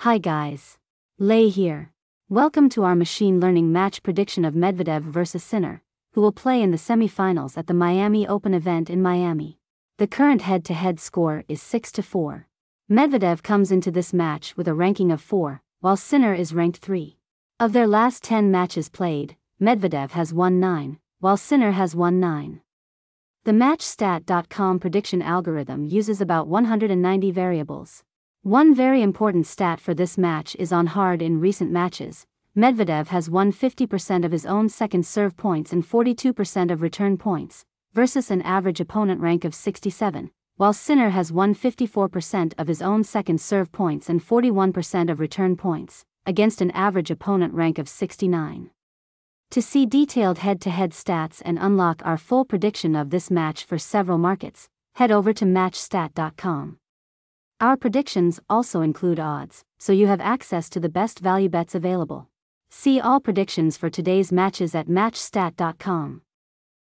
Hi guys. Lay here. Welcome to our machine learning match prediction of Medvedev versus Sinner, who will play in the semifinals at the Miami Open event in Miami. The current head to head score is 6 to 4. Medvedev comes into this match with a ranking of 4, while Sinner is ranked 3. Of their last 10 matches played, Medvedev has won 9, while Sinner has won 9. The MatchStat.com prediction algorithm uses about 190 variables. One very important stat for this match is on hard in recent matches. Medvedev has won 50% of his own second serve points and 42% of return points, versus an average opponent rank of 67, while Sinner has won 54% of his own second serve points and 41% of return points, against an average opponent rank of 69. To see detailed head to head stats and unlock our full prediction of this match for several markets, head over to MatchStat.com. Our predictions also include odds, so you have access to the best value bets available. See all predictions for today's matches at MatchStat.com.